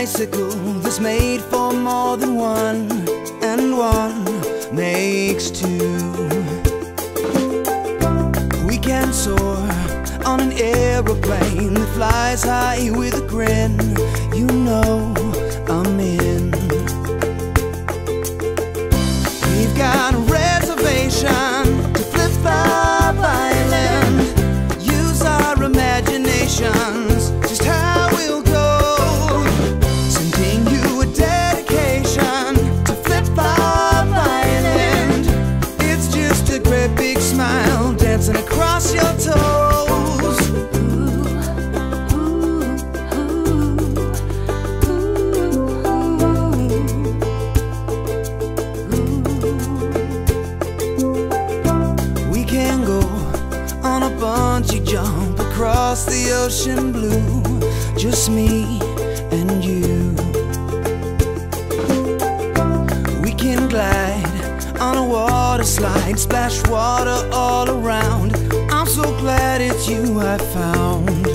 bicycle that's made for more than one, and one makes two. We can soar on an aeroplane that flies high with a grin. You know I'm in. We've got a reservation to flip Bob Island. Use our imaginations, great big smile dancing across your toes. We can go on a bungee jump across the ocean blue. Just me and you. We can glide on a water slide, splash water all around. I'm so glad it's you I found.